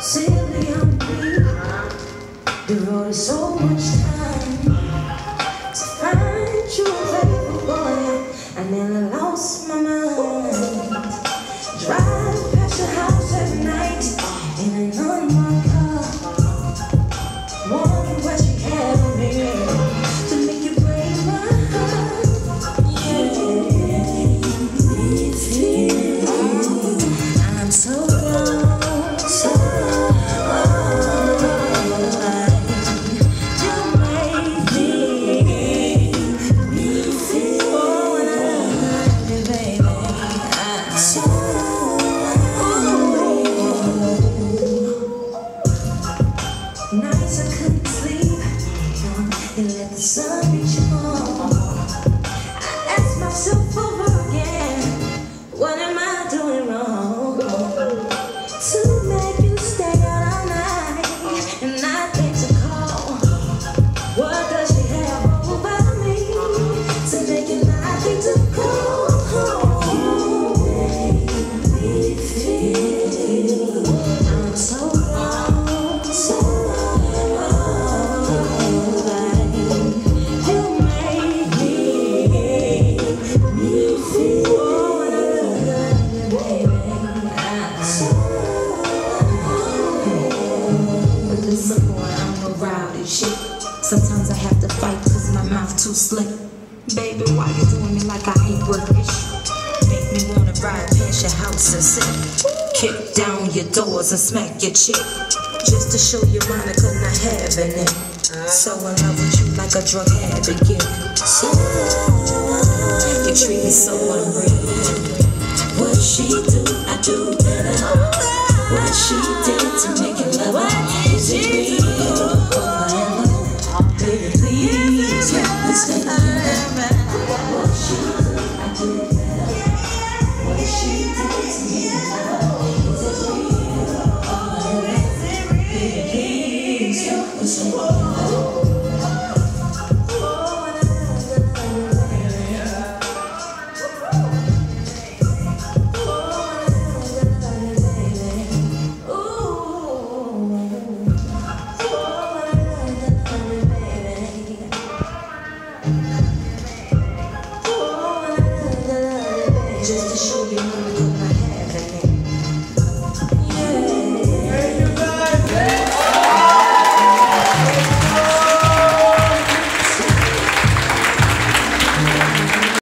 Silly young me. the road is so much and let the sun. be sons I have to fight cause my mouth too slick. Baby, why you doing me like I ain't worth it? Make me wanna ride past your house and sit. Kick down your doors and smack your chick. Just to show you Monica not having it. So in love with you like a drug addict. So, you treat me so unreal. What she do, I do. just to show